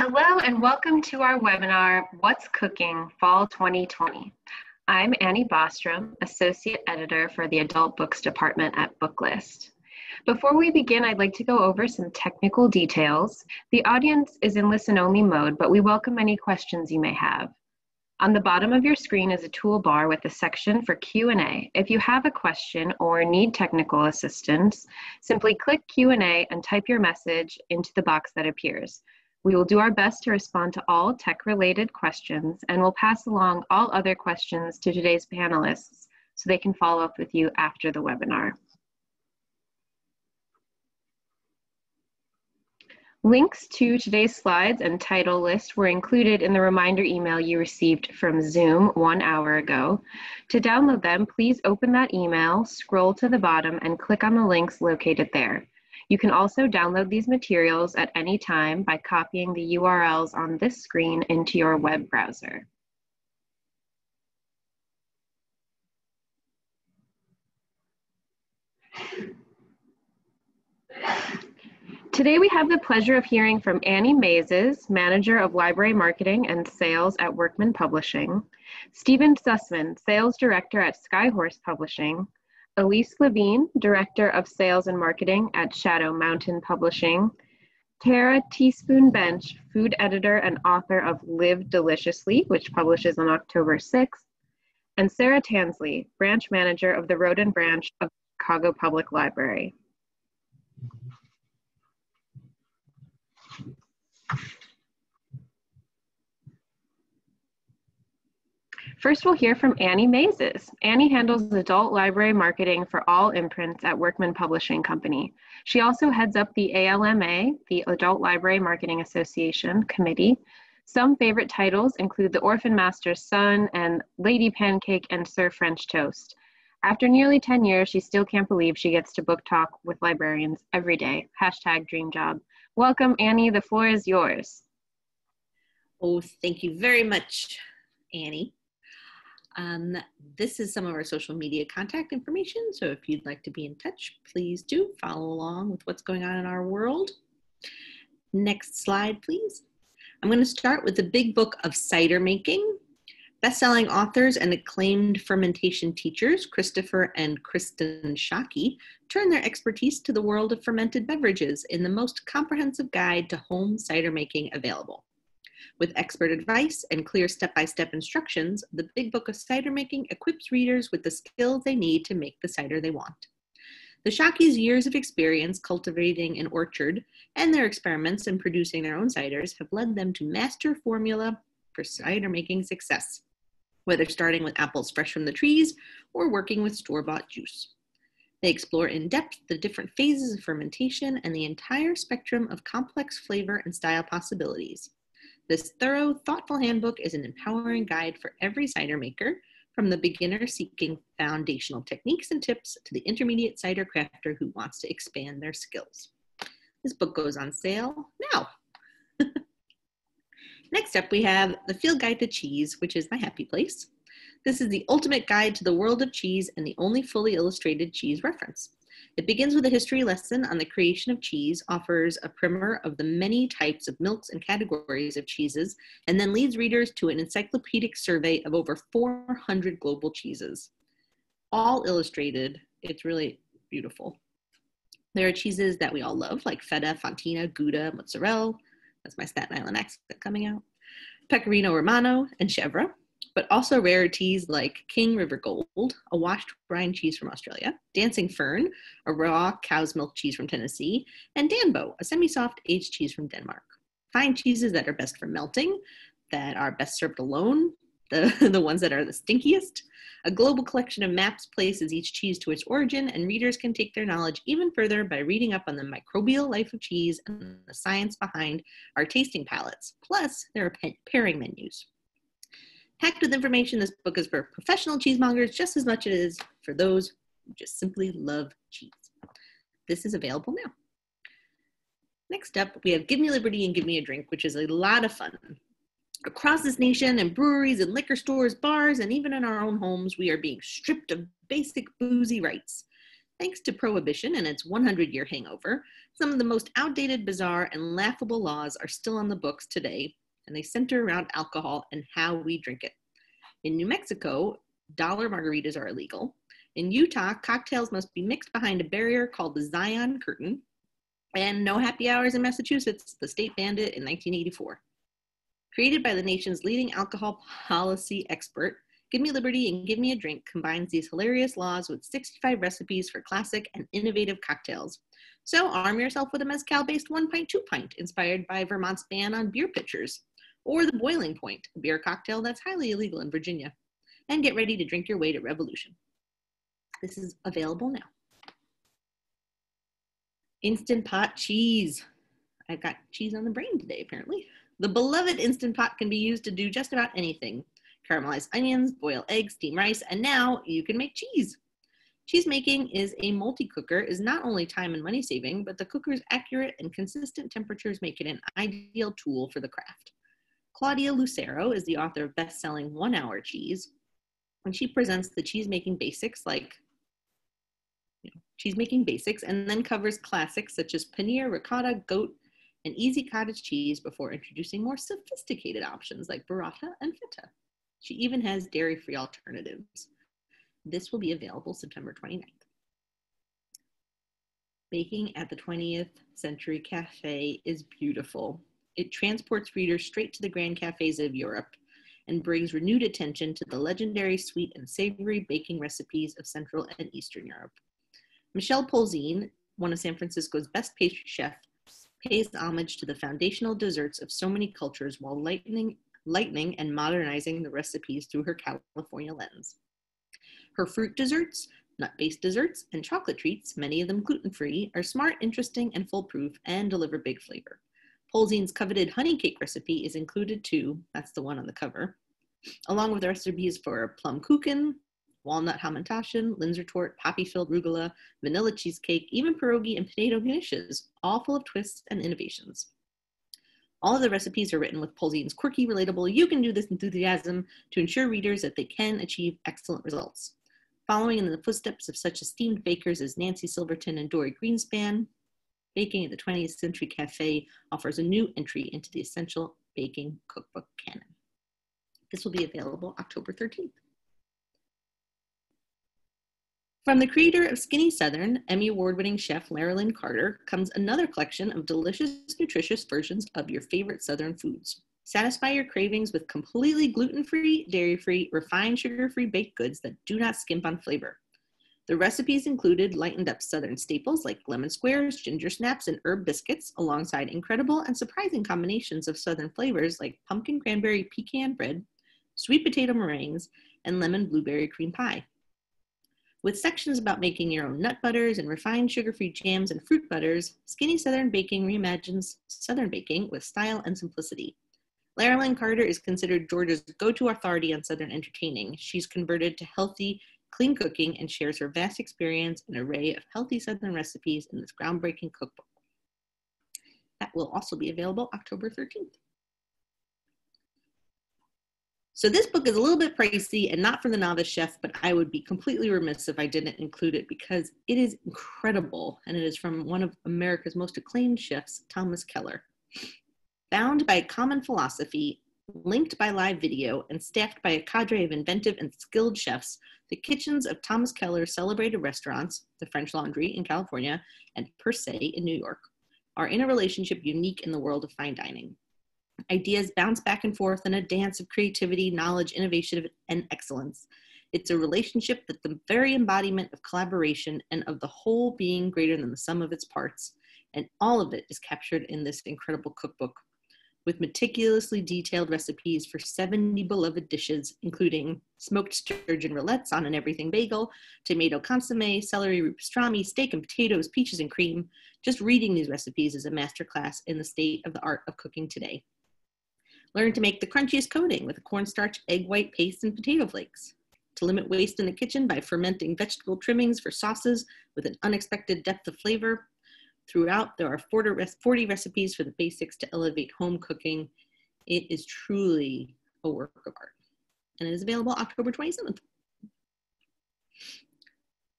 Hello and welcome to our webinar, What's Cooking Fall 2020. I'm Annie Bostrom, Associate Editor for the Adult Books Department at Booklist. Before we begin, I'd like to go over some technical details. The audience is in listen-only mode, but we welcome any questions you may have. On the bottom of your screen is a toolbar with a section for Q&A. If you have a question or need technical assistance, simply click Q&A and type your message into the box that appears. We will do our best to respond to all tech-related questions and we'll pass along all other questions to today's panelists so they can follow up with you after the webinar. Links to today's slides and title list were included in the reminder email you received from Zoom one hour ago. To download them, please open that email, scroll to the bottom, and click on the links located there. You can also download these materials at any time by copying the URLs on this screen into your web browser. Today we have the pleasure of hearing from Annie Mazes, Manager of Library Marketing and Sales at Workman Publishing, Stephen Sussman, Sales Director at Skyhorse Publishing, Elise Levine, Director of Sales and Marketing at Shadow Mountain Publishing, Tara Teaspoon Bench, food editor and author of Live Deliciously, which publishes on October 6th, and Sarah Tansley, branch manager of the Roden branch of Chicago Public Library. First, we'll hear from Annie Mazes. Annie handles adult library marketing for all imprints at Workman Publishing Company. She also heads up the ALMA, the Adult Library Marketing Association Committee. Some favorite titles include The Orphan Master's Son and Lady Pancake and Sir French Toast. After nearly 10 years, she still can't believe she gets to book talk with librarians every day. Hashtag dream job. Welcome, Annie. The floor is yours. Oh, thank you very much, Annie. Um, this is some of our social media contact information. So if you'd like to be in touch, please do follow along with what's going on in our world. Next slide, please. I'm going to start with the big book of cider making. Best-selling authors and acclaimed fermentation teachers, Christopher and Kristen Shockey, turn their expertise to the world of fermented beverages in the most comprehensive guide to home cider making available. With expert advice and clear step by step instructions, the Big Book of Cider Making equips readers with the skills they need to make the cider they want. The Shockeys' years of experience cultivating an orchard and their experiments in producing their own ciders have led them to master formula for cider making success, whether starting with apples fresh from the trees or working with store bought juice. They explore in depth the different phases of fermentation and the entire spectrum of complex flavor and style possibilities. This thorough, thoughtful handbook is an empowering guide for every cider maker, from the beginner seeking foundational techniques and tips to the intermediate cider crafter who wants to expand their skills. This book goes on sale now. Next up, we have The Field Guide to Cheese, which is my happy place. This is the ultimate guide to the world of cheese and the only fully illustrated cheese reference. It begins with a history lesson on the creation of cheese, offers a primer of the many types of milks and categories of cheeses, and then leads readers to an encyclopedic survey of over 400 global cheeses. All illustrated. It's really beautiful. There are cheeses that we all love, like feta, fontina, gouda, mozzarella. That's my Staten Island accent coming out. Pecorino Romano and Chèvre but also rarities like King River Gold, a washed brine cheese from Australia, Dancing Fern, a raw cow's milk cheese from Tennessee, and Danbo, a semi soft aged cheese from Denmark. Fine cheeses that are best for melting, that are best served alone, the, the ones that are the stinkiest. A global collection of maps places each cheese to its origin, and readers can take their knowledge even further by reading up on the microbial life of cheese and the science behind our tasting palates. Plus, there are pairing menus. Packed with information, this book is for professional cheesemongers just as much as it is for those who just simply love cheese. This is available now. Next up, we have Give Me Liberty and Give Me a Drink, which is a lot of fun. Across this nation, in breweries and liquor stores, bars, and even in our own homes, we are being stripped of basic boozy rights. Thanks to Prohibition and its 100 year hangover, some of the most outdated, bizarre, and laughable laws are still on the books today, and they center around alcohol and how we drink it. In New Mexico, dollar margaritas are illegal. In Utah, cocktails must be mixed behind a barrier called the Zion Curtain. And no happy hours in Massachusetts, the state banned it in 1984. Created by the nation's leading alcohol policy expert, Give Me Liberty and Give Me a Drink combines these hilarious laws with 65 recipes for classic and innovative cocktails. So arm yourself with a mezcal based one pint, two pint, inspired by Vermont's ban on beer pitchers, or the Boiling Point, a beer cocktail that's highly illegal in Virginia. And get ready to drink your way to revolution. This is available now. Instant Pot cheese. I've got cheese on the brain today, apparently. The beloved Instant Pot can be used to do just about anything caramelize onions, boil eggs, steam rice, and now you can make cheese. Cheese making is a multi-cooker is not only time and money saving, but the cooker's accurate and consistent temperatures make it an ideal tool for the craft. Claudia Lucero is the author of best-selling One Hour Cheese, and she presents the cheese making basics like you know, cheese making basics and then covers classics such as paneer, ricotta, goat, and easy cottage cheese before introducing more sophisticated options like burrata and feta. She even has dairy free alternatives. This will be available September 29th. Baking at the 20th Century Cafe is beautiful. It transports readers straight to the grand cafes of Europe and brings renewed attention to the legendary sweet and savory baking recipes of Central and Eastern Europe. Michelle Polzin, one of San Francisco's best pastry chefs, pays homage to the foundational desserts of so many cultures while lightening lightening and modernizing the recipes through her California lens. Her fruit desserts, nut based desserts, and chocolate treats, many of them gluten free, are smart, interesting, and foolproof and deliver big flavor. Polzin's coveted honey cake recipe is included too, that's the one on the cover, along with the recipes for plum kuchen, walnut hamantaschen, Linzer torte, poppy filled rugula, vanilla cheesecake, even pierogi and potato ganaches, all full of twists and innovations. All of the recipes are written with Polzin's quirky, relatable, you can do this enthusiasm to ensure readers that they can achieve excellent results. Following in the footsteps of such esteemed bakers as Nancy Silverton and Dorie Greenspan, Baking at the 20th Century Cafe offers a new entry into the essential baking cookbook canon. This will be available October 13th. From the creator of Skinny Southern, Emmy Award winning chef Lara Lyn Carter, comes another collection of delicious, nutritious versions of your favorite Southern foods. Satisfy your cravings with completely gluten free, dairy free, refined sugar free baked goods that do not skimp on flavor. The recipes included lightened up Southern staples like lemon squares, ginger snaps, and herb biscuits, alongside incredible and surprising combinations of Southern flavors like pumpkin cranberry pecan bread, sweet potato meringues, and lemon blueberry cream pie. With sections about making your own nut butters and refined sugar-free jams and fruit butters, Skinny Southern Baking reimagines Southern baking with style and simplicity. Lara Carter is considered Georgia's go-to authority on Southern entertaining. She's converted to healthy, clean cooking and shares her vast experience and array of healthy Southern recipes in this groundbreaking cookbook. That will also be available October 13th. So this book is a little bit pricey and not for the novice chef, but I would be completely remiss if I didn't include it because it is incredible and it is from one of America's most acclaimed chefs, Thomas Keller. Bound by a common philosophy, linked by live video, and staffed by a cadre of inventive and skilled chefs, the kitchens of Thomas Keller's celebrated restaurants, the French Laundry in California and Per Se in New York, are in a relationship unique in the world of fine dining. Ideas bounce back and forth in a dance of creativity, knowledge, innovation, and excellence. It's a relationship that the very embodiment of collaboration and of the whole being greater than the sum of its parts. And all of it is captured in this incredible cookbook with meticulously detailed recipes for 70 beloved dishes, including smoked sturgeon roulets on an everything bagel, tomato consomme, celery root pastrami, steak and potatoes, peaches and cream. Just reading these recipes is a masterclass in the state of the art of cooking today. Learn to make the crunchiest coating with a cornstarch, egg white paste, and potato flakes. To limit waste in the kitchen by fermenting vegetable trimmings for sauces with an unexpected depth of flavor. Throughout, there are 40 recipes for the basics to elevate home cooking. It is truly a work of art. And it is available October 27th.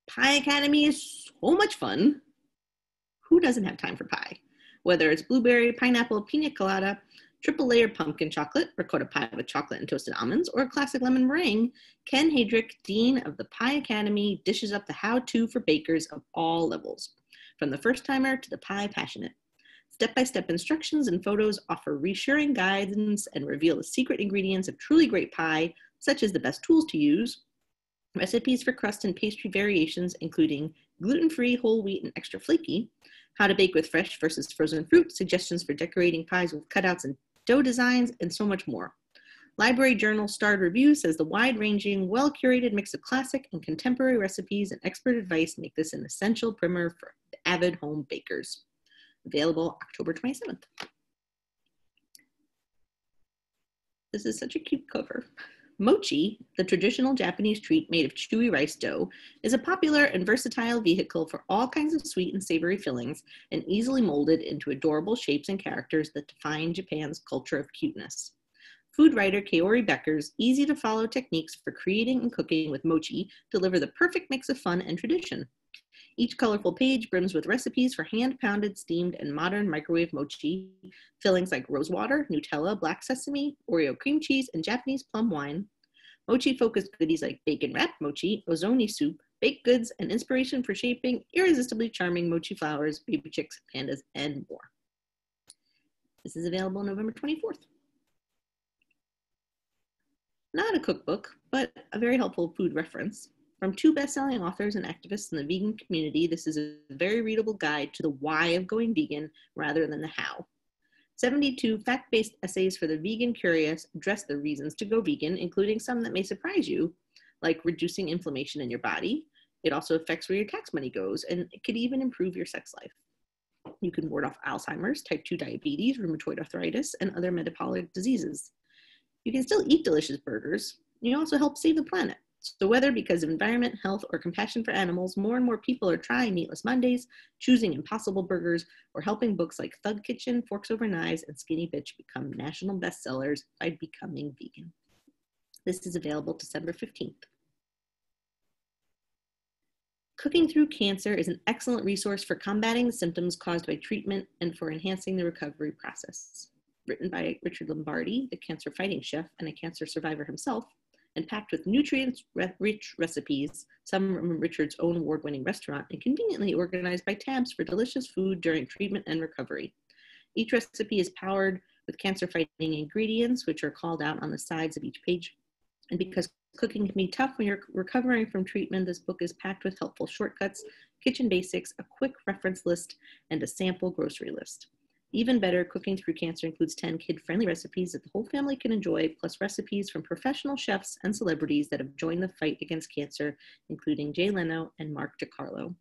Pie Academy is so much fun. Who doesn't have time for pie? Whether it's blueberry, pineapple, pina colada, triple layer pumpkin chocolate, ricotta pie with chocolate and toasted almonds, or a classic lemon meringue, Ken Haedrich, Dean of the Pie Academy, dishes up the how to for bakers of all levels, from the first timer to the pie passionate. Step by step instructions and photos offer reassuring guidance and reveal the secret ingredients of truly great pie, such as the best tools to use, recipes for crust and pastry variations, including gluten free, whole wheat, and extra flaky, how to bake with fresh versus frozen fruit, suggestions for decorating pies with cutouts and dough designs, and so much more. Library Journal Starred Review says the wide ranging, well curated mix of classic and contemporary recipes and expert advice make this an essential primer for avid home bakers. Available October 27th. This is such a cute cover. Mochi, the traditional Japanese treat made of chewy rice dough, is a popular and versatile vehicle for all kinds of sweet and savory fillings and easily molded into adorable shapes and characters that define Japan's culture of cuteness. Food writer Kaori Becker's easy to follow techniques for creating and cooking with mochi deliver the perfect mix of fun and tradition. Each colorful page brims with recipes for hand pounded, steamed, and modern microwave mochi, fillings like rosewater, Nutella, black sesame, Oreo cream cheese, and Japanese plum wine. Mochi focused goodies like bacon wrapped mochi, ozoni soup, baked goods, and inspiration for shaping irresistibly charming mochi flowers, baby chicks, pandas, and more. This is available November 24th. Not a cookbook, but a very helpful food reference. From two best-selling authors and activists in the vegan community, this is a very readable guide to the why of going vegan rather than the how. 72 fact-based essays for the vegan curious address the reasons to go vegan, including some that may surprise you, like reducing inflammation in your body. It also affects where your tax money goes, and it could even improve your sex life. You can ward off Alzheimer's, type 2 diabetes, rheumatoid arthritis, and other metabolic diseases. You can still eat delicious burgers. You also help save the planet. So whether because of environment, health, or compassion for animals, more and more people are trying Meatless Mondays, choosing Impossible Burgers, or helping books like Thug Kitchen, Forks Over Knives, and Skinny Bitch become national bestsellers by becoming vegan. This is available December 15th. Cooking Through Cancer is an excellent resource for combating symptoms caused by treatment and for enhancing the recovery process. Written by Richard Lombardi, the cancer fighting chef and a cancer survivor himself, and packed with nutrient-rich recipes, some from Richard's own award-winning restaurant, and conveniently organized by tabs for delicious food during treatment and recovery. Each recipe is powered with cancer-fighting ingredients, which are called out on the sides of each page. And because cooking can be tough when you're recovering from treatment, this book is packed with helpful shortcuts, kitchen basics, a quick reference list, and a sample grocery list. Even better, Cooking Through Cancer includes 10 kid friendly recipes that the whole family can enjoy, plus recipes from professional chefs and celebrities that have joined the fight against cancer, including Jay Leno and Mark DeCarlo.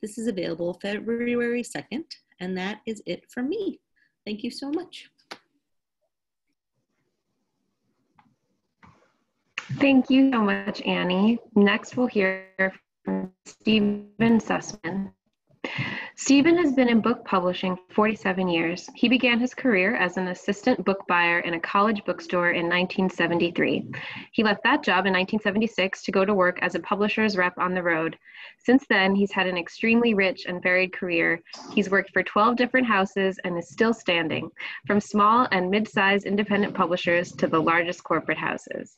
This is available February 2nd, and that is it from me. Thank you so much. Thank you so much, Annie. Next, we'll hear from Stephen Sussman. Stephen has been in book publishing 47 years. He began his career as an assistant book buyer in a college bookstore in 1973. He left that job in 1976 to go to work as a publisher's rep on the road. Since then, he's had an extremely rich and varied career. He's worked for 12 different houses and is still standing, from small and mid sized independent publishers to the largest corporate houses.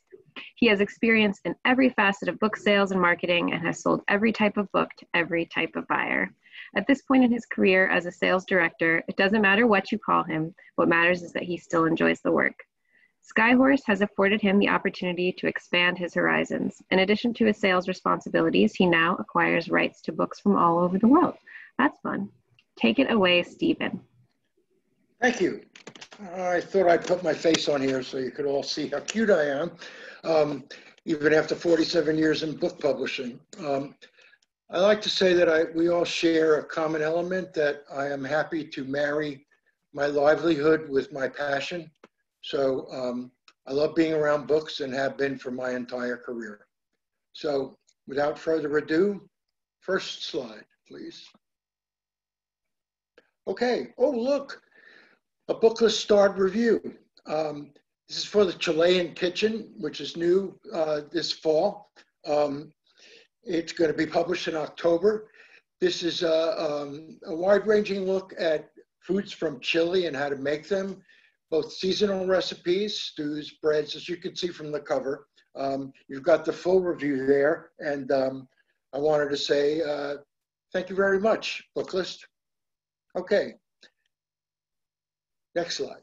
He has experience in every facet of book sales and marketing and has sold every type of book to every type of buyer. At this point in his career as a sales director, it doesn't matter what you call him, what matters is that he still enjoys the work. Skyhorse has afforded him the opportunity to expand his horizons. In addition to his sales responsibilities, he now acquires rights to books from all over the world. That's fun. Take it away, Stephen. Thank you. I thought I'd put my face on here so you could all see how cute I am, um, even after 47 years in book publishing. Um, I like to say that I, we all share a common element that I am happy to marry my livelihood with my passion. So um, I love being around books and have been for my entire career. So without further ado, first slide, please. Okay, oh look, a booklist starred review. Um, this is for the Chilean Kitchen, which is new uh, this fall. Um, it's going to be published in October. This is a, um, a wide-ranging look at foods from Chile and how to make them, both seasonal recipes, stews, breads, as you can see from the cover. Um, you've got the full review there, and um, I wanted to say uh, thank you very much, Booklist. Okay, next slide.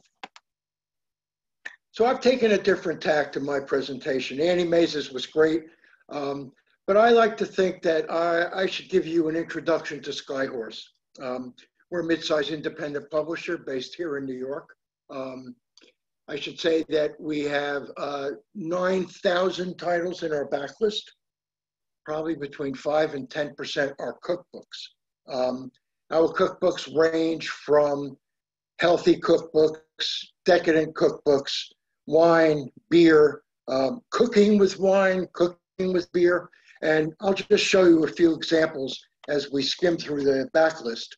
So I've taken a different tack to my presentation. Annie Mazes was great, um, but I like to think that I, I, should give you an introduction to Skyhorse. Um, we're a mid-sized independent publisher based here in New York. Um, I should say that we have uh, 9,000 titles in our backlist. Probably between 5 and 10% are cookbooks. Um, our cookbooks range from healthy cookbooks, decadent cookbooks, wine, beer, um, cooking with wine, cooking with beer. And I'll just show you a few examples as we skim through the backlist.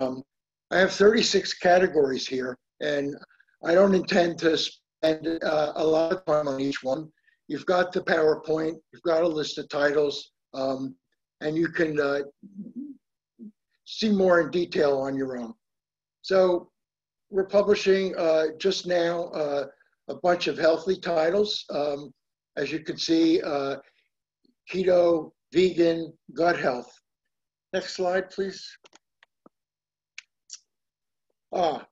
Um, I have 36 categories here, and I don't intend to spend uh, a lot of time on each one. You've got the PowerPoint, you've got a list of titles, um, and you can uh, see more in detail on your own. So we're publishing uh, just now uh, a bunch of healthy titles. Um, as you can see, uh, keto, vegan, gut health. Next slide, please. Ah,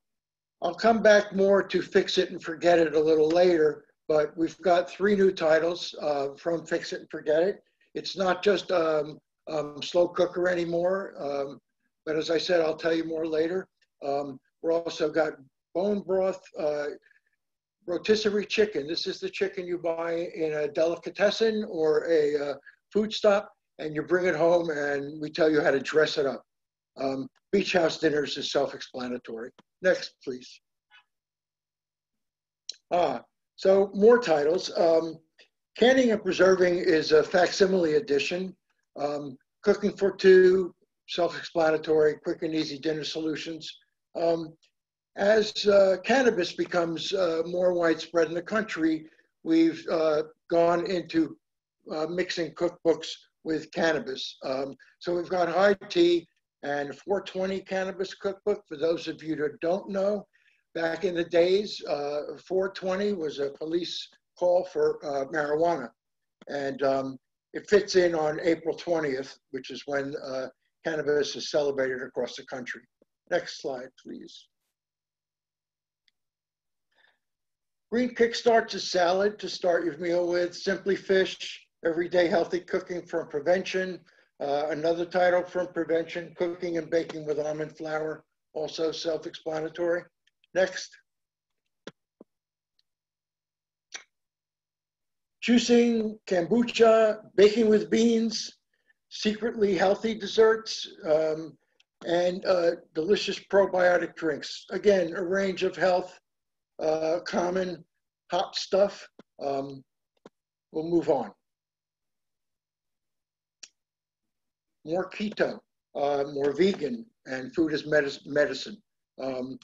I'll come back more to Fix It and Forget It a little later, but we've got three new titles uh, from Fix It and Forget It. It's not just um, um, slow cooker anymore, um, but as I said, I'll tell you more later. Um, we're also got bone broth, uh, rotisserie chicken. This is the chicken you buy in a delicatessen or a uh, food stop, and you bring it home and we tell you how to dress it up. Um, beach house dinners is self-explanatory. Next, please. Ah, so more titles. Um, Canning and Preserving is a facsimile edition. Um, cooking for two, self-explanatory, quick and easy dinner solutions. Um, as uh, cannabis becomes uh, more widespread in the country, we've uh, gone into uh, mixing cookbooks with cannabis. Um, so we've got high tea and 420 cannabis cookbook. For those of you that don't know, back in the days, uh, 420 was a police call for uh, marijuana. And um, it fits in on April 20th, which is when cannabis is celebrated across the country. Next slide, please. Green Kickstart's a salad to start your meal with. Simply Fish, Everyday Healthy Cooking from Prevention. Uh, another title from Prevention, Cooking and Baking with Almond Flour, also self-explanatory. Next. Choosing kombucha, baking with beans, secretly healthy desserts, um, and uh, delicious probiotic drinks. Again, a range of health uh, common hot stuff. Um, we'll move on. More keto, uh, more vegan, and food as medicine. Um,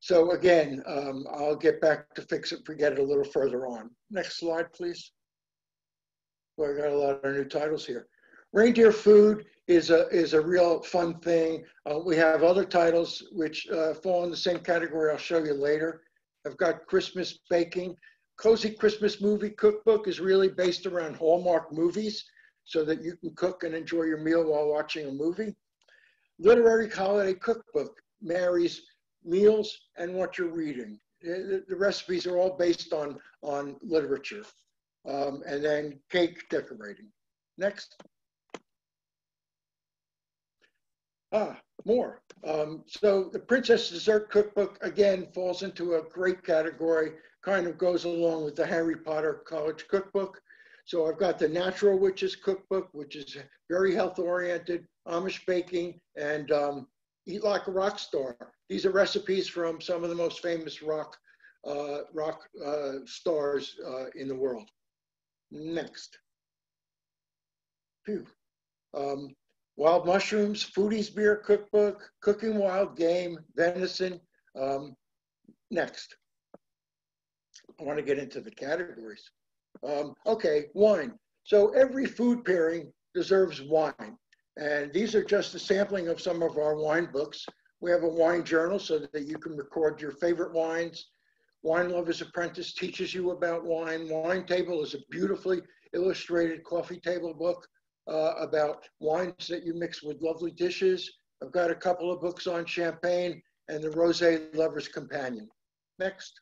so again, um, I'll get back to fix it, forget it a little further on. Next slide, please. Well, I got a lot of new titles here. Reindeer food is a is a real fun thing. Uh, we have other titles which uh, fall in the same category. I'll show you later. I've got Christmas baking. Cozy Christmas Movie Cookbook is really based around Hallmark movies so that you can cook and enjoy your meal while watching a movie. Literary Holiday Cookbook marries meals and what you're reading. The, recipes are all based on, on literature. Um, and then cake decorating. Next. Ah, more. Um, so the Princess Dessert Cookbook, again, falls into a great category, kind of goes along with the Harry Potter College Cookbook. So I've got the Natural Witches Cookbook, which is very health oriented, Amish baking, and um, Eat Like a Rock Star. These are recipes from some of the most famous rock, uh, rock uh, stars uh, in the world. Next. Phew. Um, Wild mushrooms, foodies beer cookbook, cooking wild game, venison. Um, next. I want to get into the categories. Um, okay, wine. So every food pairing deserves wine. And these are just a sampling of some of our wine books. We have a wine journal so that you can record your favorite wines. Wine Lover's Apprentice teaches you about wine. Wine Table is a beautifully illustrated coffee table book uh, about wines that you mix with lovely dishes. I've got a couple of books on champagne and the Rosé Lover's Companion. Next.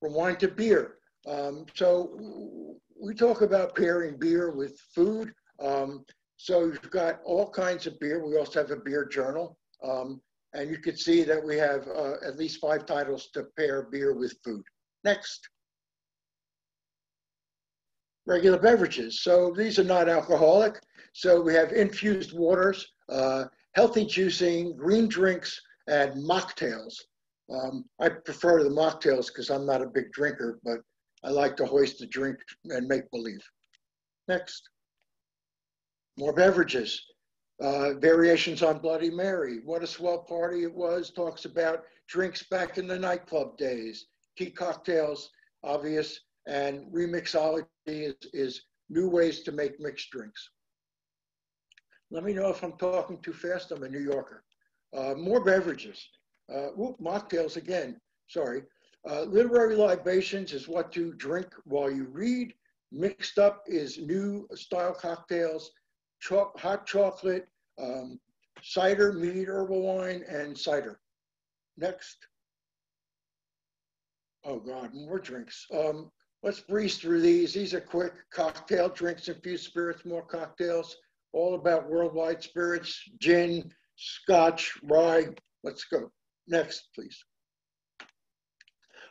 From wine to beer. Um, so we talk about pairing beer with food. Um, so you've got all kinds of beer. We also have a beer journal. Um, and you can see that we have uh, at least five titles to pair beer with food. Next. Regular beverages. So these are not alcoholic. So we have infused waters, uh, healthy juicing, green drinks, and mocktails. Um, I prefer the mocktails because I'm not a big drinker, but I like to hoist a drink and make believe. Next. More beverages. Uh, variations on Bloody Mary. What a swell party it was. Talks about drinks back in the nightclub days. Key cocktails, obvious. And remixology is, is new ways to make mixed drinks. Let me know if I'm talking too fast. I'm a New Yorker. Uh, more beverages. Uh, whoop, mocktails again. Sorry. Uh, literary libations is what to drink while you read. Mixed up is new style cocktails cho hot chocolate, um, cider, mead, herbal wine, and cider. Next. Oh God, more drinks. Um, let's breeze through these. These are quick cocktail drinks, infused spirits, more cocktails, all about worldwide spirits, gin, scotch, rye. Let's go. Next, please.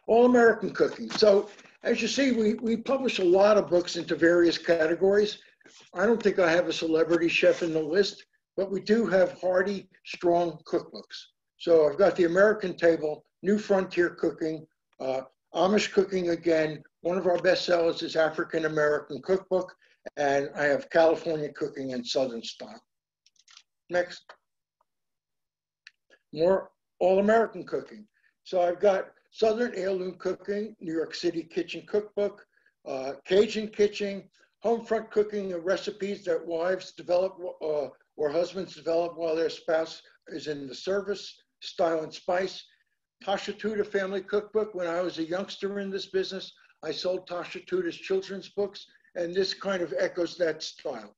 All American cooking. So as you see, we, we publish a lot of books into various categories. I don't think I have a celebrity chef in the list, but we do have hearty, strong cookbooks. So I've got the American Table, New Frontier Cooking, uh, Amish Cooking again. One of our best sellers is African American Cookbook, and I have California Cooking and Southern Style. Next. More All American Cooking. So I've got Southern Heirloom Cooking, New York City Kitchen Cookbook, uh, Cajun Kitchen, home front cooking and recipes that wives develop uh, or husbands develop while their spouse is in the service, style and spice. Tasha Tudor Family Cookbook. When I was a youngster in this business, I sold Tasha Tudor's children's books, and this kind of echoes that style.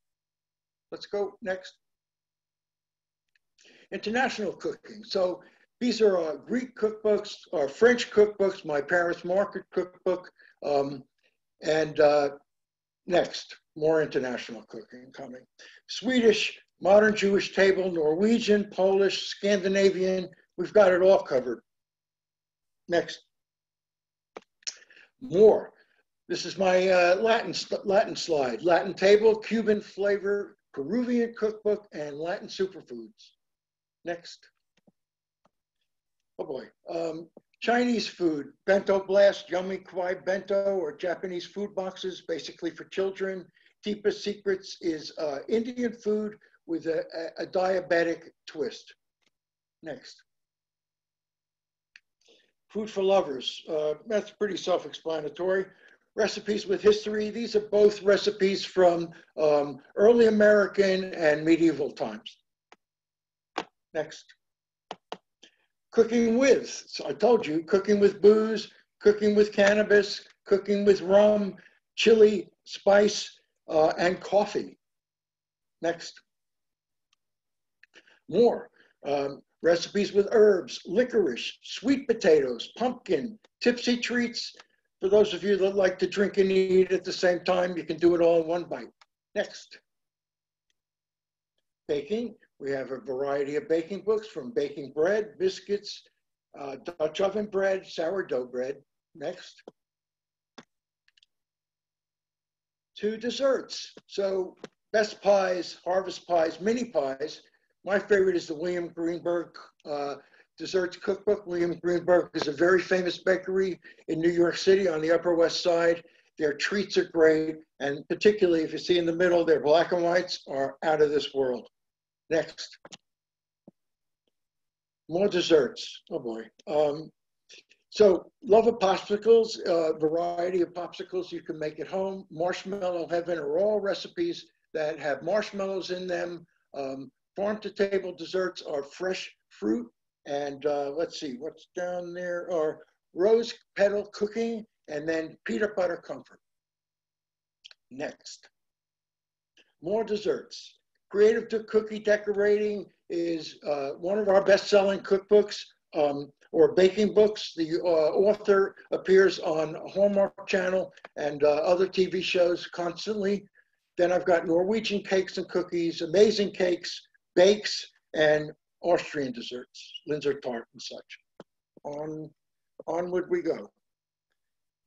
Let's go next. International cooking. So these are uh, Greek cookbooks, or French cookbooks, my Paris Market cookbook, um, and uh, Next, more international cooking coming. Swedish, modern Jewish table, Norwegian, Polish, Scandinavian, we've got it all covered. Next. More. This is my uh, Latin, Latin slide. Latin table, Cuban flavor, Peruvian cookbook, and Latin superfoods. Next. Oh boy. Um, Chinese food, bento blast, yummy kawaii bento, or Japanese food boxes, basically for children. Deepest Secrets is uh, Indian food with a, a diabetic twist. Next. Food for lovers, uh, that's pretty self-explanatory. Recipes with history, these are both recipes from um, early American and medieval times. Next cooking with. So I told you, cooking with booze, cooking with cannabis, cooking with rum, chili, spice, uh, and coffee. Next. More. Um, recipes with herbs, licorice, sweet potatoes, pumpkin, tipsy treats. For those of you that like to drink and eat at the same time, you can do it all in one bite. Next. Baking. We have a variety of baking books from baking bread, biscuits, uh, Dutch oven bread, sourdough bread. Next. To desserts. So best pies, harvest pies, mini pies. My favorite is the William Greenberg uh, Desserts Cookbook. William Greenberg is a very famous bakery in New York City on the Upper West Side. Their treats are great, and particularly if you see in the middle, their black and whites are out of this world. Next. More desserts. Oh boy. Um, so love of popsicles, uh, variety of popsicles you can make at home. Marshmallow Heaven are all recipes that have marshmallows in them. Um, farm to table desserts are fresh fruit. And uh, let's see, what's down there are rose petal cooking and then peanut butter comfort. Next, more desserts. Creative Cookie Decorating is uh, one of our best-selling cookbooks um, or baking books. The uh, author appears on Hallmark Channel and uh, other TV shows constantly. Then I've got Norwegian cakes and cookies, amazing cakes, bakes, and Austrian desserts, Linzer tart and such. On, onward we go.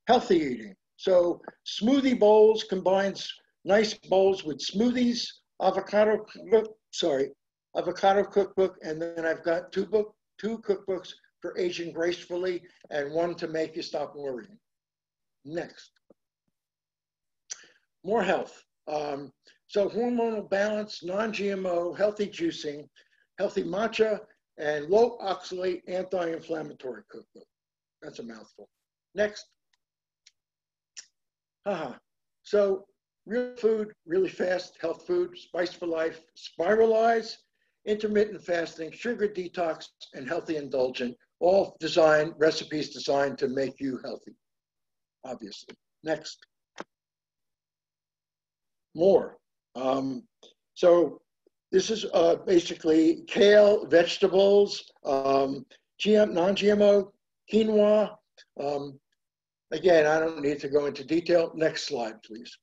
Healthy eating. So smoothie bowls combines nice bowls with smoothies, avocado, sorry, avocado cookbook, and then I've got two book, two cookbooks for aging gracefully and one to make you stop worrying. Next. More health. Um, so hormonal balance, non-GMO, healthy juicing, healthy matcha, and low oxalate anti-inflammatory cookbook. That's a mouthful. Next. Haha. So real food, really fast, health food, spice for life, spiralize, intermittent fasting, sugar detox, and healthy indulgent, all designed, recipes designed to make you healthy, obviously. Next. More. Um, so this is uh, basically kale, vegetables, um, GM, non-GMO, quinoa. Um, again, I don't need to go into detail. Next slide, please.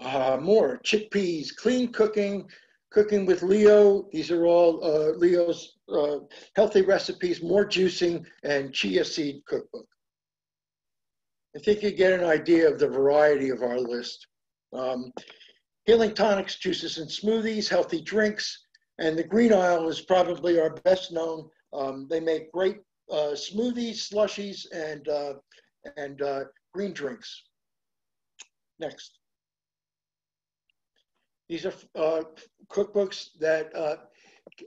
Uh, more chickpeas, clean cooking, cooking with Leo. These are all uh, Leo's uh, healthy recipes, more juicing, and chia seed cookbook. I think you get an idea of the variety of our list. Um, healing tonics, juices, and smoothies, healthy drinks, and the Green Isle is probably our best known. Um, they make great uh, smoothies, slushies, and, uh, and uh, green drinks. Next. These are uh, cookbooks that uh,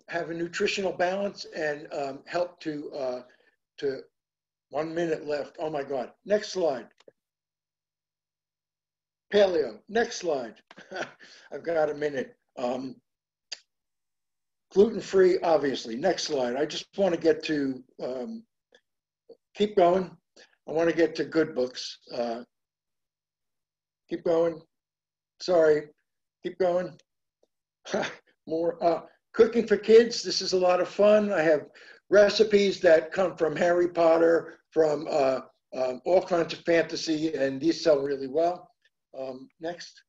have a nutritional balance and um, help to, uh, to, one minute left. Oh my God. Next slide. Paleo. Next slide. I've got a minute. Um, gluten-free, obviously. Next slide. I just want to get to, um, keep going. I want to get to good books. Uh, keep going. Sorry. Keep going. More uh, cooking for kids. This is a lot of fun. I have recipes that come from Harry Potter, from uh, um, all kinds of fantasy, and these sell really well. Um, next.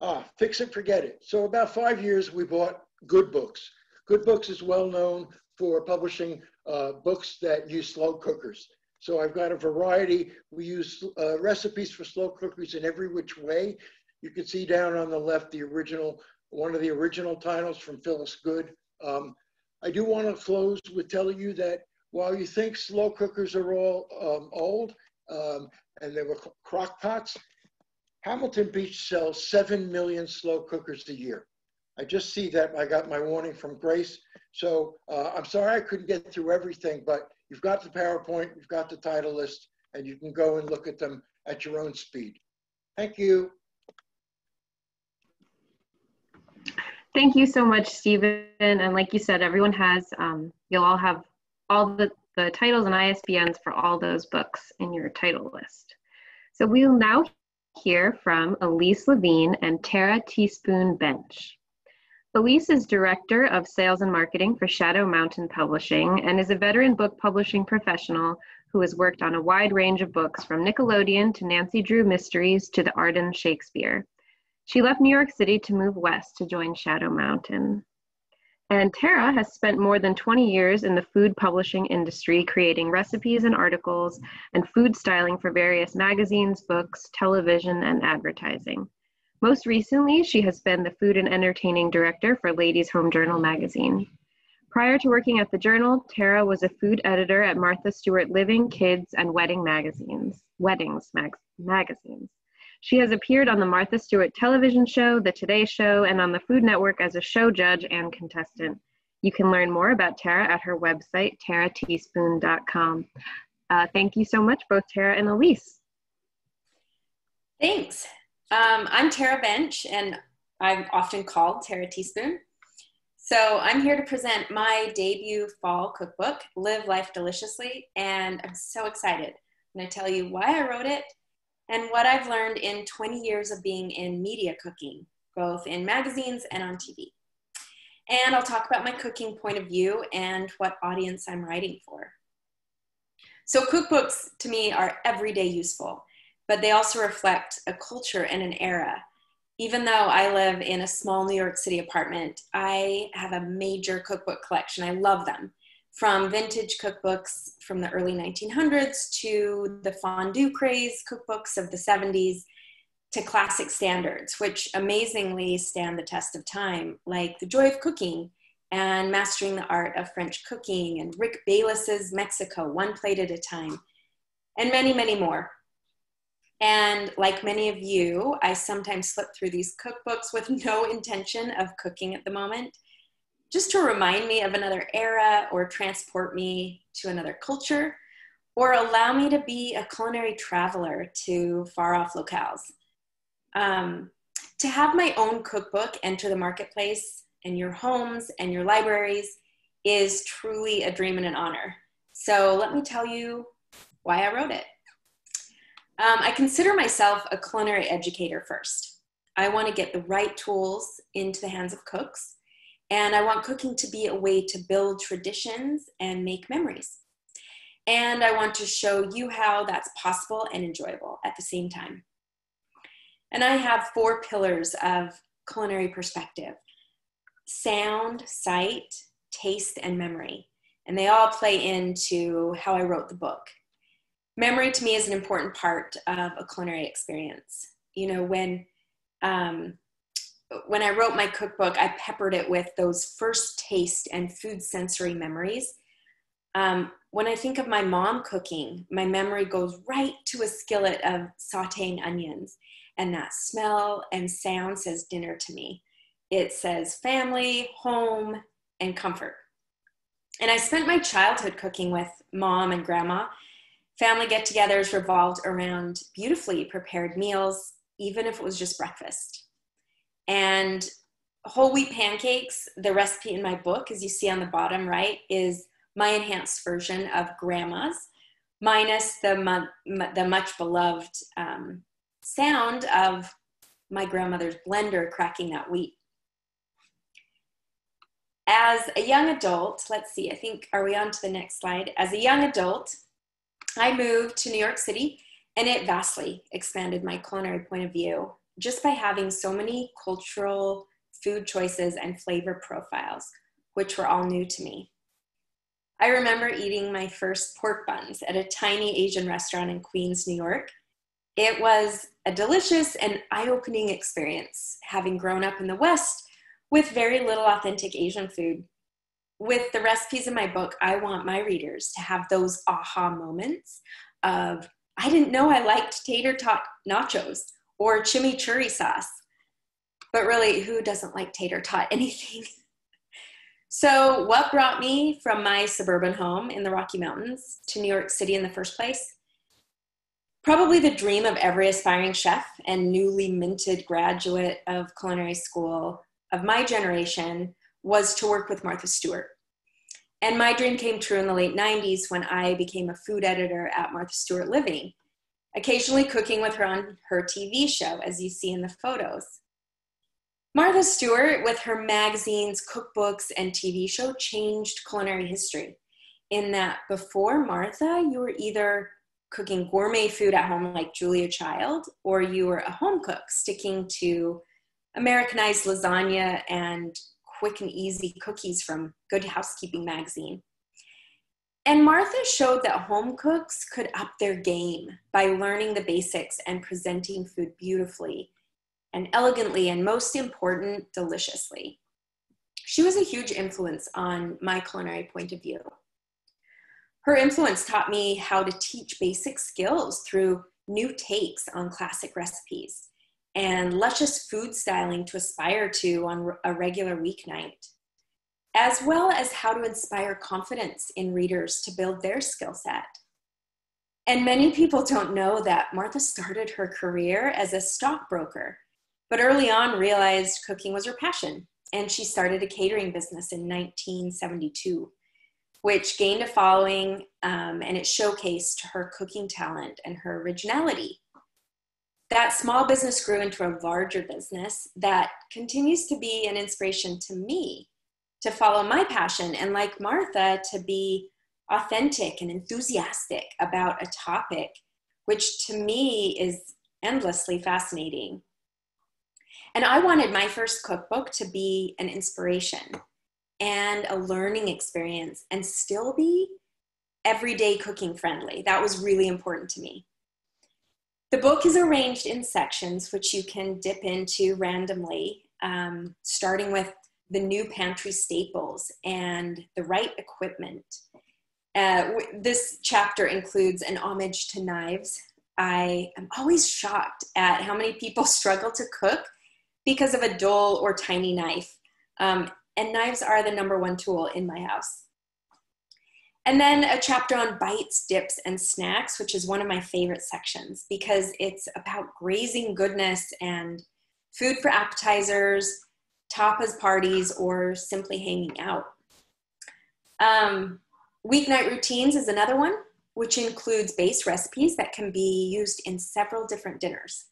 Ah, fix it, forget it. So about five years, we bought Good Books. Good Books is well known for publishing uh, books that use slow cookers. So I've got a variety. We use uh, recipes for slow cookers in every which way. You can see down on the left the original, one of the original titles from Phyllis Good. Um, I do want to close with telling you that while you think slow cookers are all um, old um, and they were crock pots, Hamilton Beach sells 7 million slow cookers a year. I just see that I got my warning from Grace. So uh, I'm sorry I couldn't get through everything, but you've got the PowerPoint, you've got the title list, and you can go and look at them at your own speed. Thank you. Thank you so much, Stephen. And like you said, everyone has, um, you'll all have all the, the titles and ISBNs for all those books in your title list. So we'll now hear from Elise Levine and Tara Teaspoon Bench. Elise is Director of Sales and Marketing for Shadow Mountain Publishing and is a veteran book publishing professional who has worked on a wide range of books from Nickelodeon to Nancy Drew Mysteries to the Arden Shakespeare. She left New York City to move west to join Shadow Mountain. And Tara has spent more than 20 years in the food publishing industry, creating recipes and articles and food styling for various magazines, books, television, and advertising. Most recently, she has been the food and entertaining director for Ladies Home Journal magazine. Prior to working at the Journal, Tara was a food editor at Martha Stewart Living, Kids, and Wedding magazines, Weddings mag- magazines. She has appeared on the Martha Stewart television show, The Today Show, and on the Food Network as a show judge and contestant. You can learn more about Tara at her website, tarateaspoon.com. Uh, thank you so much, both Tara and Elise. Thanks. Um, I'm Tara Bench, and I'm often called Tara Teaspoon. So I'm here to present my debut fall cookbook, Live Life Deliciously, and I'm so excited. I'm going to tell you why I wrote it and what I've learned in 20 years of being in media cooking, both in magazines and on TV. And I'll talk about my cooking point of view and what audience I'm writing for. So, cookbooks to me are everyday useful, but they also reflect a culture and an era. Even though I live in a small New York City apartment, I have a major cookbook collection. I love them from vintage cookbooks from the early 1900s to the fondue craze cookbooks of the 70s to classic standards, which amazingly stand the test of time, like The Joy of Cooking and Mastering the Art of French Cooking and Rick Bayless's Mexico, One Plate at a Time, and many, many more. And like many of you, I sometimes flip through these cookbooks with no intention of cooking at the moment just to remind me of another era or transport me to another culture or allow me to be a culinary traveler to far off locales. Um, to have my own cookbook enter the marketplace and your homes and your libraries is truly a dream and an honor. So let me tell you why I wrote it. Um, I consider myself a culinary educator first. I want to get the right tools into the hands of cooks and I want cooking to be a way to build traditions and make memories. And I want to show you how that's possible and enjoyable at the same time. And I have four pillars of culinary perspective sound, sight, taste, and memory. And they all play into how I wrote the book. Memory to me is an important part of a culinary experience. You know, when um, when I wrote my cookbook, I peppered it with those first taste and food sensory memories. Um, when I think of my mom cooking, my memory goes right to a skillet of sauteing onions, and that smell and sound says dinner to me. It says family, home, and comfort. And I spent my childhood cooking with mom and grandma. Family get togethers revolved around beautifully prepared meals, even if it was just breakfast. And whole wheat pancakes, the recipe in my book, as you see on the bottom right, is my enhanced version of grandma's, minus the, the much beloved um, sound of my grandmother's blender cracking that wheat. As a young adult, let's see, I think, are we on to the next slide? As a young adult, I moved to New York City and it vastly expanded my culinary point of view just by having so many cultural food choices and flavor profiles, which were all new to me. I remember eating my first pork buns at a tiny Asian restaurant in Queens, New York. It was a delicious and eye opening experience, having grown up in the West with very little authentic Asian food. With the recipes in my book, I want my readers to have those aha moments of, I didn't know I liked tater tot nachos, or chimichurri sauce. But really, who doesn't like tater tot anything? so, what brought me from my suburban home in the Rocky Mountains to New York City in the first place? Probably the dream of every aspiring chef and newly minted graduate of culinary school of my generation was to work with Martha Stewart. And my dream came true in the late 90s when I became a food editor at Martha Stewart Living, occasionally cooking with her on her TV show, as you see in the photos. Martha Stewart, with her magazines, cookbooks, and TV show, changed culinary history in that before Martha, you were either cooking gourmet food at home like Julia Child, or you were a home cook sticking to Americanized lasagna and quick and easy cookies from Good Housekeeping magazine. And Martha showed that home cooks could up their game by learning the basics and presenting food beautifully and elegantly, and most important, deliciously. She was a huge influence on my culinary point of view. Her influence taught me how to teach basic skills through new takes on classic recipes and luscious food styling to aspire to on a regular weeknight. As well as how to inspire confidence in readers to build their skill set. And many people don't know that Martha started her career as a stockbroker, but early on realized cooking was her passion. And she started a catering business in 1972, which gained a following um, and it showcased her cooking talent and her originality. That small business grew into a larger business that continues to be an inspiration to me to follow my passion and, like Martha, to be authentic and enthusiastic about a topic, which to me is endlessly fascinating. And I wanted my first cookbook to be an inspiration and a learning experience and still be everyday cooking friendly. That was really important to me. The book is arranged in sections which you can dip into randomly, um, starting with the new pantry staples and the right equipment. Uh, this chapter includes an homage to knives. I am always shocked at how many people struggle to cook because of a dull or tiny knife. Um, and knives are the number one tool in my house. And then a chapter on bites, dips, and snacks, which is one of my favorite sections because it's about grazing goodness and food for appetizers, tapas parties, or simply hanging out. Um, weeknight routines is another one, which includes base recipes that can be used in several different dinners.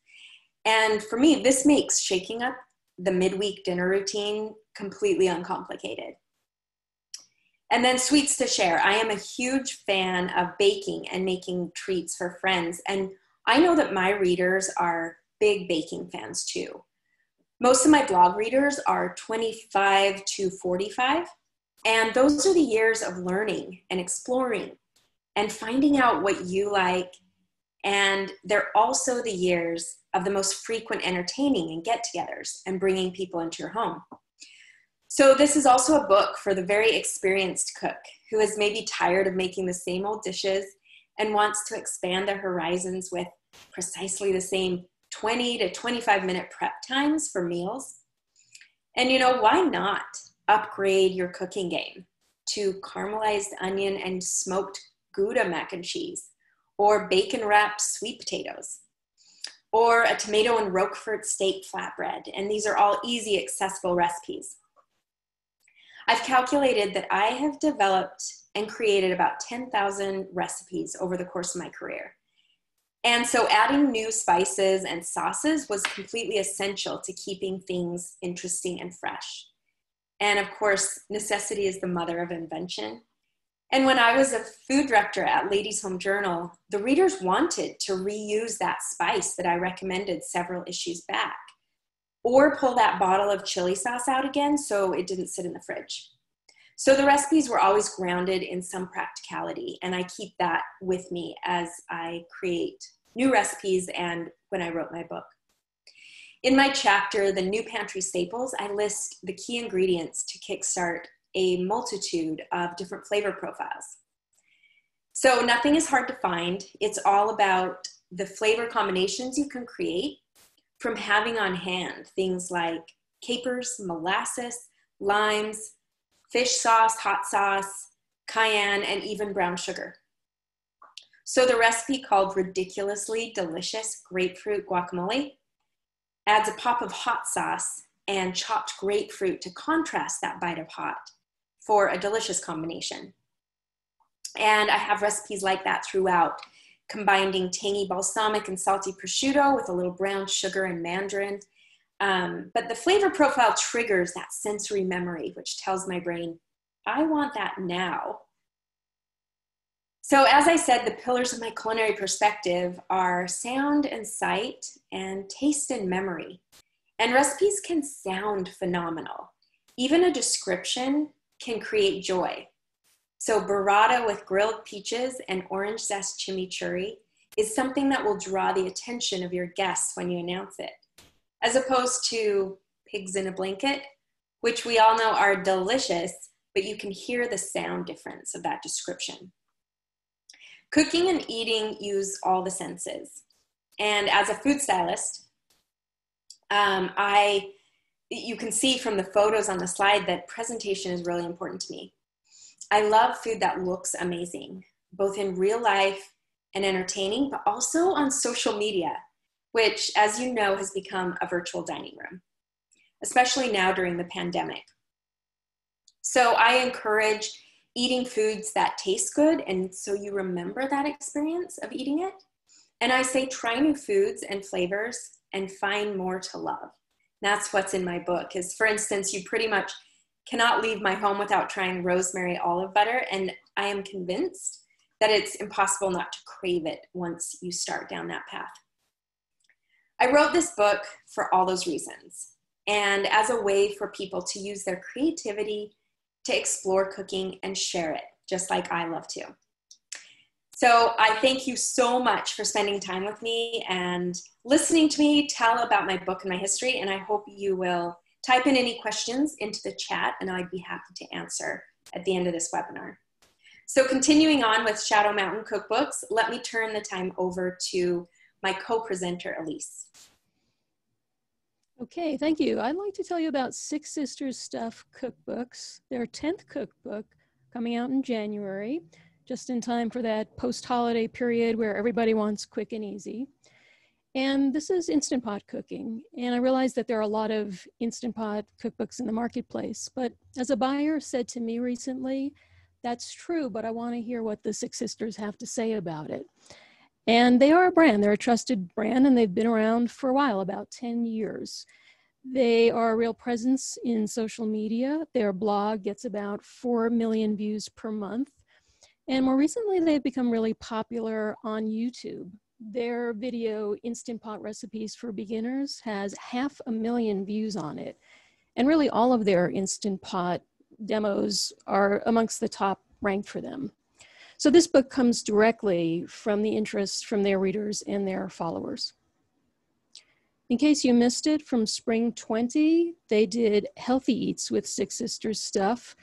And for me, this makes shaking up the midweek dinner routine completely uncomplicated. And then sweets to share. I am a huge fan of baking and making treats for friends. And I know that my readers are big baking fans too. Most of my blog readers are 25 to 45, and those are the years of learning and exploring and finding out what you like. And they're also the years of the most frequent entertaining and get togethers and bringing people into your home. So, this is also a book for the very experienced cook who is maybe tired of making the same old dishes and wants to expand their horizons with precisely the same 20 to 25 minute prep times for meals. And you know, why not upgrade your cooking game to caramelized onion and smoked Gouda mac and cheese, or bacon wrapped sweet potatoes, or a tomato and Roquefort steak flatbread. And these are all easy, accessible recipes. I've calculated that I have developed and created about 10,000 recipes over the course of my career. And so adding new spices and sauces was completely essential to keeping things interesting and fresh. And of course, necessity is the mother of invention. And when I was a food director at Ladies Home Journal, the readers wanted to reuse that spice that I recommended several issues back, or pull that bottle of chili sauce out again so it didn't sit in the fridge. So the recipes were always grounded in some practicality, and I keep that with me as I create new recipes and when I wrote my book. In my chapter, The New Pantry Staples, I list the key ingredients to kickstart a multitude of different flavor profiles. So nothing is hard to find. It's all about the flavor combinations you can create from having on hand things like capers, molasses, limes, fish sauce, hot sauce, cayenne, and even brown sugar. So the recipe called Ridiculously Delicious Grapefruit Guacamole adds a pop of hot sauce and chopped grapefruit to contrast that bite of hot for a delicious combination. And I have recipes like that throughout, combining tangy balsamic and salty prosciutto with a little brown sugar and mandarin um, but the flavor profile triggers that sensory memory, which tells my brain, I want that now. So, as I said, the pillars of my culinary perspective are sound and sight, and taste and memory. And recipes can sound phenomenal. Even a description can create joy. So, burrata with grilled peaches and orange zest chimichurri is something that will draw the attention of your guests when you announce it as opposed to pigs in a blanket, which we all know are delicious, but you can hear the sound difference of that description. Cooking and eating use all the senses. And as a food stylist, um, I you can see from the photos on the slide that presentation is really important to me. I love food that looks amazing, both in real life and entertaining, but also on social media, which, as you know, has become a virtual dining room, especially now during the pandemic. So I encourage eating foods that taste good, and so you remember that experience of eating it. And I say try new foods and flavors and find more to love. That's what's in my book. Is for instance, you pretty much cannot leave my home without trying rosemary olive butter, and I am convinced that it's impossible not to crave it once you start down that path. I wrote this book for all those reasons and as a way for people to use their creativity to explore cooking and share it, just like I love to. So I thank you so much for spending time with me and listening to me tell about my book and my history. And I hope you will type in any questions into the chat and I'd be happy to answer at the end of this webinar. So continuing on with Shadow Mountain Cookbooks, let me turn the time over to my co-presenter, Elise. Okay, thank you. I'd like to tell you about Six Sisters Stuff cookbooks. Their 10th cookbook coming out in January, just in time for that post-holiday period where everybody wants quick and easy. And this is Instant Pot cooking. And I realize that there are a lot of Instant Pot cookbooks in the marketplace, but as a buyer said to me recently, that's true, but I want to hear what the Six Sisters have to say about it. And they are a brand, they're a trusted brand, and they've been around for a while, about 10 years. They are a real presence in social media. Their blog gets about 4 million views per month. And more recently, they've become really popular on YouTube. Their video, Instant Pot Recipes for Beginners, has half a million views on it. And really, all of their Instant Pot demos are amongst the top ranked for them. So this book comes directly from the interest from their readers and their followers. In case you missed it, from spring 20, they did Healthy Eats with Six Sisters stuff.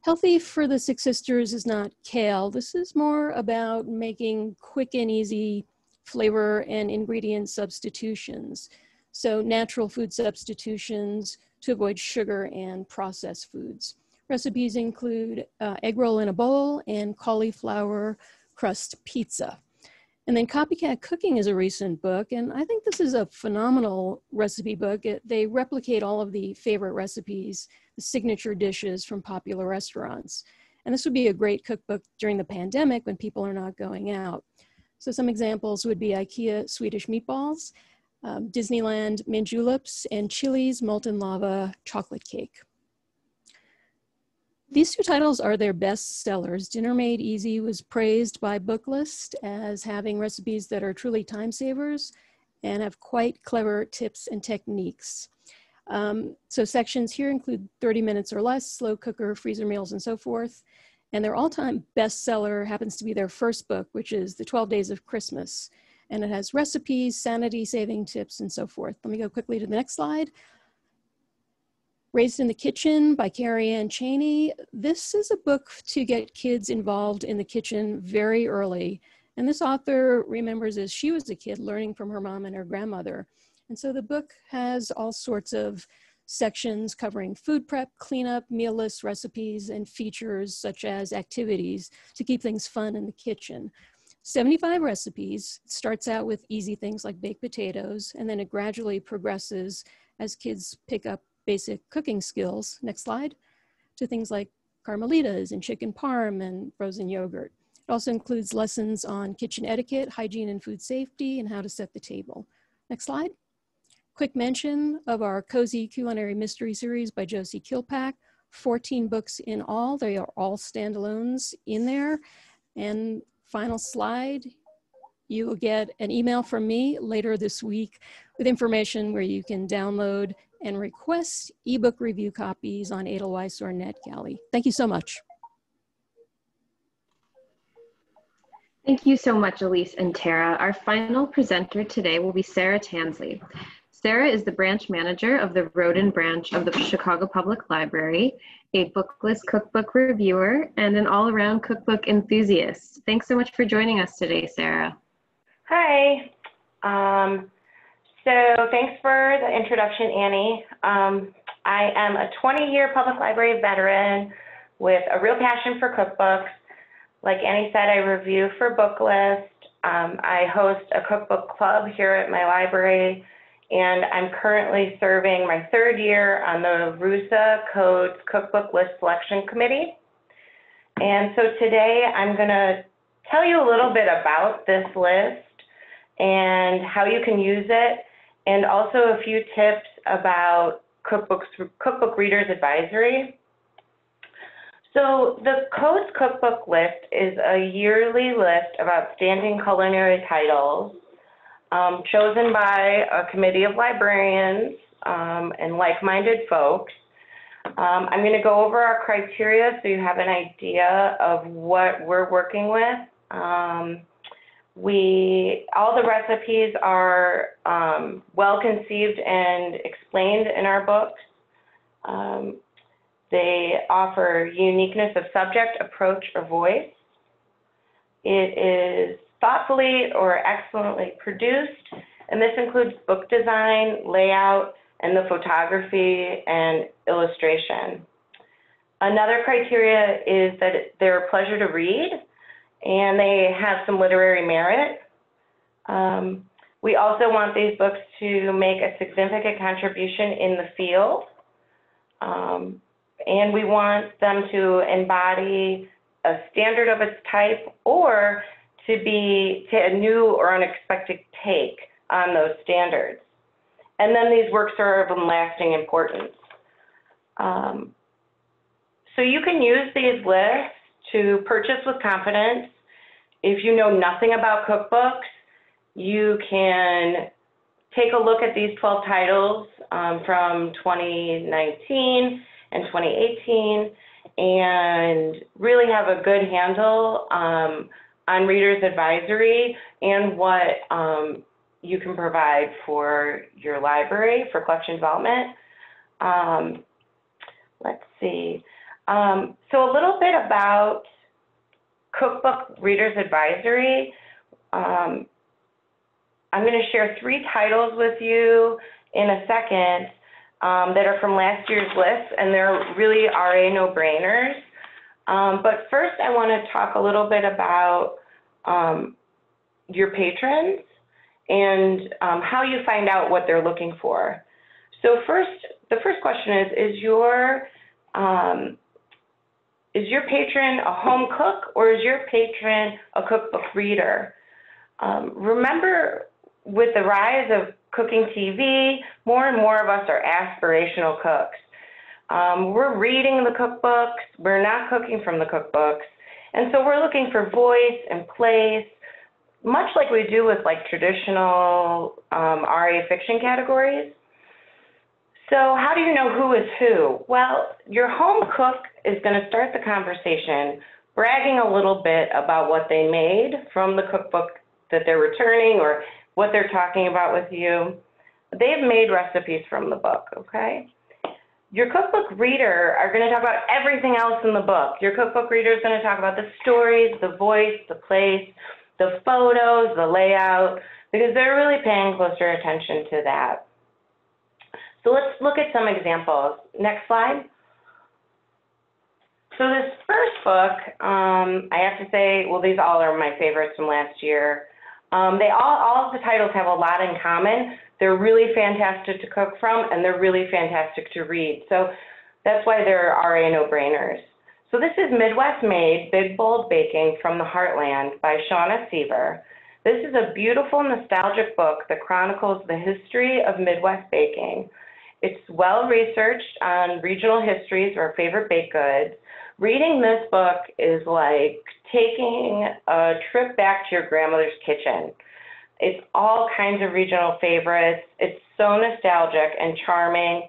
Healthy for the Six Sisters is not kale. This is more about making quick and easy flavor and ingredient substitutions. So natural food substitutions to avoid sugar and processed foods. Recipes include uh, egg roll in a bowl and cauliflower crust pizza. And then Copycat Cooking is a recent book, and I think this is a phenomenal recipe book. It, they replicate all of the favorite recipes, the signature dishes from popular restaurants. And this would be a great cookbook during the pandemic when people are not going out. So some examples would be IKEA Swedish meatballs, um, Disneyland mint juleps, and Chili's molten lava chocolate cake. These two titles are their best sellers. Dinner Made Easy was praised by Booklist as having recipes that are truly time savers and have quite clever tips and techniques. Um, so sections here include 30 minutes or less, slow cooker, freezer meals, and so forth. And their all-time bestseller happens to be their first book, which is The 12 Days of Christmas. And it has recipes, sanity-saving tips, and so forth. Let me go quickly to the next slide. Raised in the Kitchen by Carrian Cheney. This is a book to get kids involved in the kitchen very early. And this author remembers as she was a kid learning from her mom and her grandmother. And so the book has all sorts of sections covering food prep, cleanup, meal lists, recipes, and features such as activities to keep things fun in the kitchen. 75 recipes starts out with easy things like baked potatoes, and then it gradually progresses as kids pick up basic cooking skills, next slide, to things like carmelitas and chicken parm and frozen yogurt. It also includes lessons on kitchen etiquette, hygiene and food safety, and how to set the table. Next slide. Quick mention of our Cozy Culinary Mystery Series by Josie Kilpack. 14 books in all. They are all standalones in there. And final slide, you will get an email from me later this week with information where you can download and request ebook review copies on Edelweiss or NetGalley. Thank you so much. Thank you so much, Elise and Tara. Our final presenter today will be Sarah Tansley. Sarah is the branch manager of the Roden branch of the Chicago Public Library, a booklist cookbook reviewer, and an all-around cookbook enthusiast. Thanks so much for joining us today, Sarah. Hi. Um, so thanks for the introduction, Annie. Um, I am a 20-year public library veteran with a real passion for cookbooks. Like Annie said, I review for Booklist. Um, I host a cookbook club here at my library, and I'm currently serving my third year on the RUSA Codes Cookbook List Selection Committee. And so today I'm going to tell you a little bit about this list and how you can use it, and also a few tips about cookbooks, cookbook readers advisory. So the Codes Cookbook List is a yearly list of outstanding culinary titles um, chosen by a committee of librarians um, and like-minded folks. Um, I'm going to go over our criteria so you have an idea of what we're working with. Um, we, all the recipes are um, well conceived and explained in our books. Um, they offer uniqueness of subject, approach, or voice. It is thoughtfully or excellently produced, and this includes book design, layout, and the photography and illustration. Another criteria is that they're a pleasure to read and they have some literary merit. Um, we also want these books to make a significant contribution in the field. Um, and we want them to embody a standard of its type or to be to a new or unexpected take on those standards. And then these works are of lasting importance. Um, so you can use these lists to purchase with confidence. If you know nothing about cookbooks, you can take a look at these 12 titles um, from 2019 and 2018 and really have a good handle um, on Reader's Advisory and what um, you can provide for your library for collection development. Um, let's see. Um, so a little bit about Cookbook Reader's Advisory. Um, I'm going to share three titles with you in a second um, that are from last year's list, and they're really RA no-brainers. Um, but first, I want to talk a little bit about um, your patrons and um, how you find out what they're looking for. So first, the first question is, is your, um, is your patron a home cook or is your patron a cookbook reader? Um, remember, with the rise of cooking TV, more and more of us are aspirational cooks. Um, we're reading the cookbooks, we're not cooking from the cookbooks, and so we're looking for voice and place much like we do with like traditional um, RA fiction categories. So how do you know who is who? Well, your home cook is going to start the conversation bragging a little bit about what they made from the cookbook that they're returning or what they're talking about with you. They've made recipes from the book, okay? Your cookbook reader are going to talk about everything else in the book. Your cookbook reader is going to talk about the stories, the voice, the place, the photos, the layout, because they're really paying closer attention to that. So let's look at some examples. Next slide. So this first book, um, I have to say, well, these all are my favorites from last year. Um, they all, all of the titles have a lot in common. They're really fantastic to cook from, and they're really fantastic to read. So that's why they're RA no-brainers. So this is Midwest Made Big Bold Baking from the Heartland by Shauna Sever. This is a beautiful nostalgic book that chronicles the history of Midwest baking. It's well researched on regional histories our favorite baked goods. Reading this book is like taking a trip back to your grandmother's kitchen. It's all kinds of regional favorites. It's so nostalgic and charming.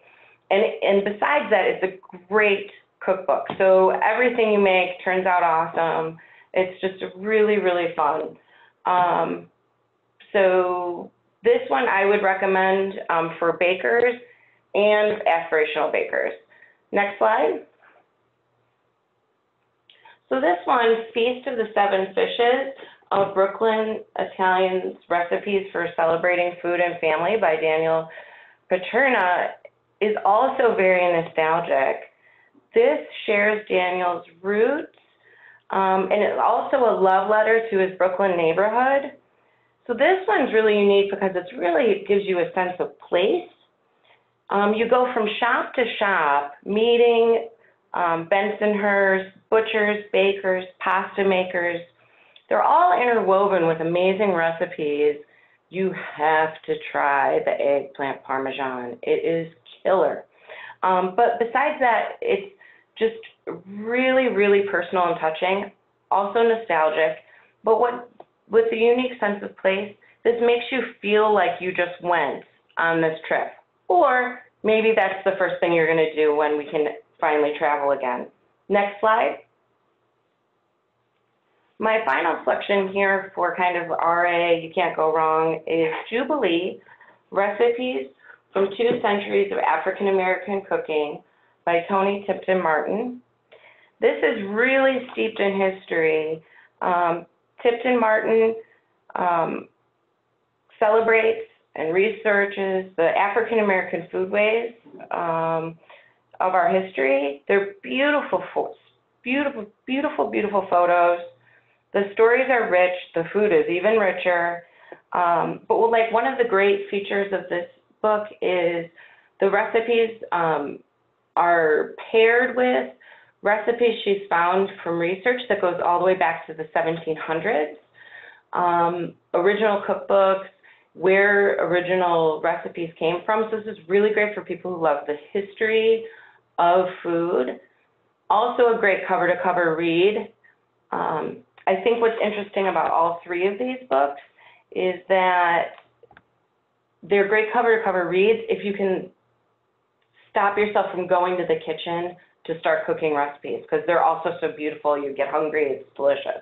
And, and besides that, it's a great cookbook. So everything you make turns out awesome. It's just really, really fun. Um, so this one I would recommend um, for bakers and aspirational bakers. Next slide. So this one, Feast of the Seven Fishes, of Brooklyn Italian's Recipes for Celebrating Food and Family by Daniel Paterna is also very nostalgic. This shares Daniel's roots, um, and it's also a love letter to his Brooklyn neighborhood. So this one's really unique because it's really it gives you a sense of place. Um, you go from shop to shop, meeting um, Bensonhurst, butchers, bakers, pasta makers. They're all interwoven with amazing recipes. You have to try the eggplant parmesan. It is killer. Um, but besides that, it's just really, really personal and touching, also nostalgic. But what with the unique sense of place, this makes you feel like you just went on this trip. Or maybe that's the first thing you're going to do when we can finally travel again. Next slide. My final selection here for kind of RA, you can't go wrong, is Jubilee, Recipes from Two Centuries of African American Cooking by Toni Tipton Martin. This is really steeped in history. Um, Tipton Martin um, celebrates and researches the African American foodways um, of our history. They're beautiful, beautiful, beautiful, beautiful photos. The stories are rich. The food is even richer. Um, but like one of the great features of this book is the recipes um, are paired with recipes she's found from research that goes all the way back to the 1700s, um, original cookbooks, where original recipes came from. So this is really great for people who love the history of food. Also a great cover to cover read. Um, I think what's interesting about all three of these books is that they're great cover to cover reads if you can stop yourself from going to the kitchen to start cooking recipes because they're also so beautiful. You get hungry, it's delicious.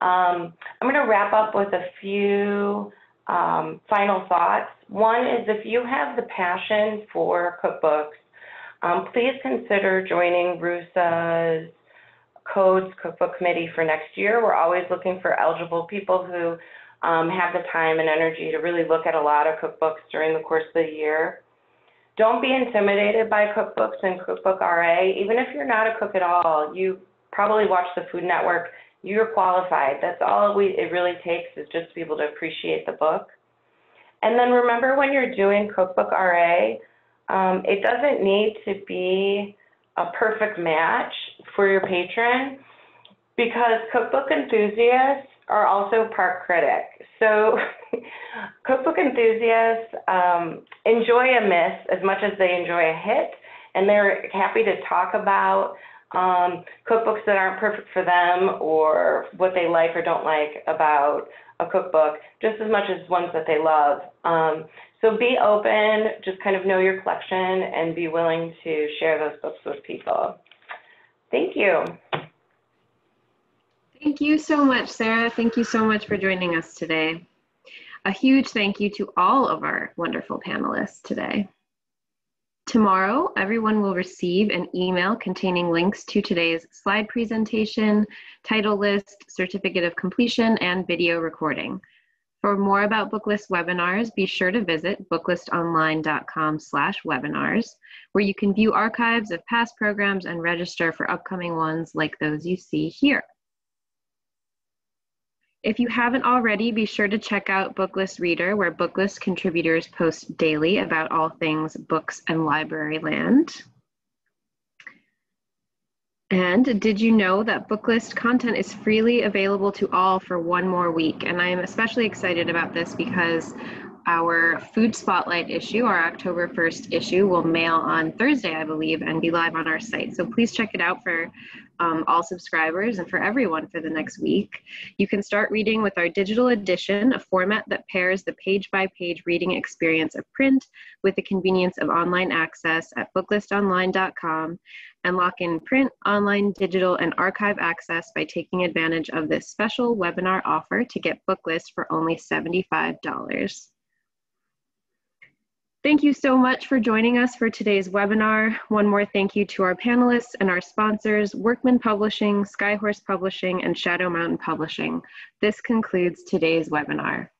Um, I'm going to wrap up with a few um, final thoughts. One is if you have the passion for cookbooks, um, please consider joining RUSA's Codes Cookbook Committee for next year. We're always looking for eligible people who um, have the time and energy to really look at a lot of cookbooks during the course of the year. Don't be intimidated by cookbooks and Cookbook RA. Even if you're not a cook at all, you probably watch the Food Network. You're qualified. That's all we, it really takes is just to be able to appreciate the book. And then remember when you're doing Cookbook RA, um, it doesn't need to be a perfect match for your patron because cookbook enthusiasts are also part critic. So cookbook enthusiasts um, enjoy a miss as much as they enjoy a hit, and they're happy to talk about um, cookbooks that aren't perfect for them or what they like or don't like about a cookbook just as much as ones that they love. Um, so be open, just kind of know your collection and be willing to share those books with people. Thank you. Thank you so much, Sarah. Thank you so much for joining us today. A huge thank you to all of our wonderful panelists today. Tomorrow, everyone will receive an email containing links to today's slide presentation, title list, certificate of completion, and video recording. For more about Booklist webinars, be sure to visit booklistonline.com slash webinars, where you can view archives of past programs and register for upcoming ones like those you see here. If you haven't already, be sure to check out Booklist Reader, where Booklist contributors post daily about all things books and library land. And did you know that Booklist content is freely available to all for one more week? And I'm especially excited about this because our food spotlight issue, our October 1st issue, will mail on Thursday, I believe, and be live on our site. So please check it out for um, all subscribers and for everyone for the next week. You can start reading with our digital edition, a format that pairs the page by page reading experience of print with the convenience of online access at booklistonline.com and lock in print, online, digital, and archive access by taking advantage of this special webinar offer to get Booklist for only $75. Thank you so much for joining us for today's webinar. One more thank you to our panelists and our sponsors, Workman Publishing, Skyhorse Publishing, and Shadow Mountain Publishing. This concludes today's webinar.